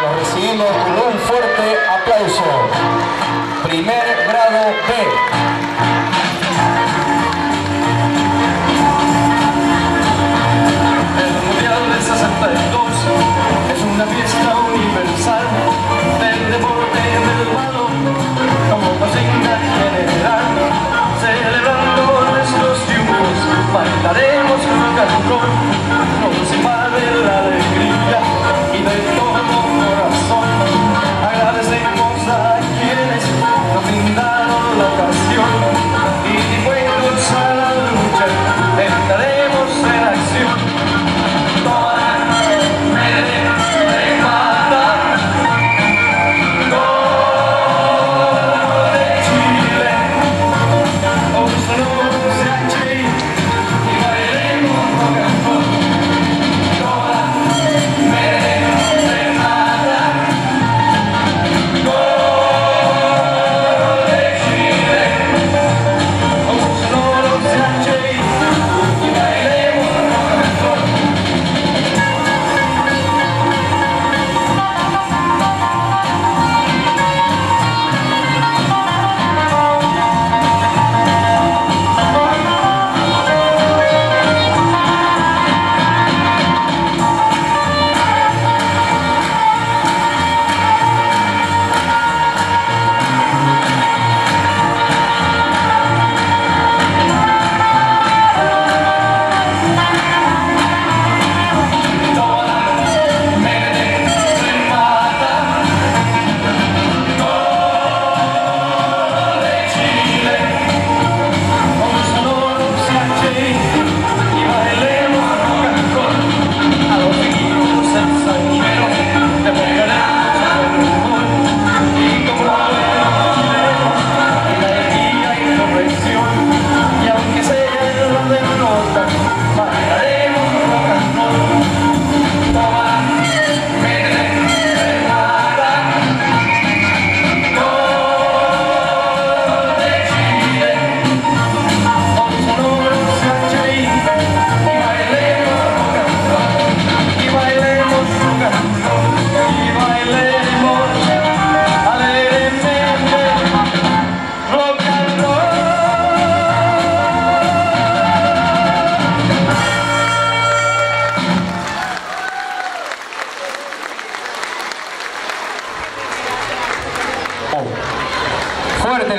Los recibimos con un fuerte aplauso. Primer grado.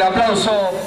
aplauso.